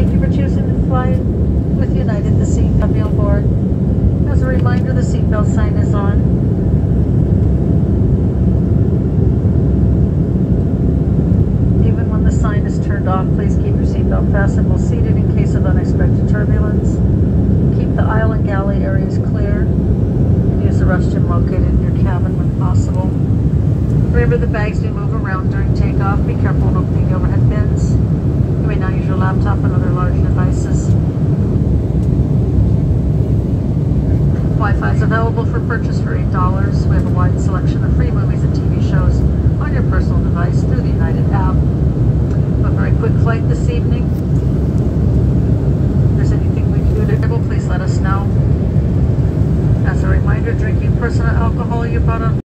Thank you for choosing to fly with United this evening. On board. As a reminder, the seatbelt sign is on. Even when the sign is turned off, please keep your seatbelt fastened while seated in case of unexpected turbulence. Keep the aisle and galley areas clear. And use the restroom located in your cabin when possible. Remember the bags do move around during takeoff. Be careful when opening up another large devices. Wi-Fi is available for purchase for $8. We have a wide selection of free movies and TV shows on your personal device through the United app. A very quick flight this evening. If there's anything we can do to enable, please let us know. As a reminder, drinking personal alcohol you brought on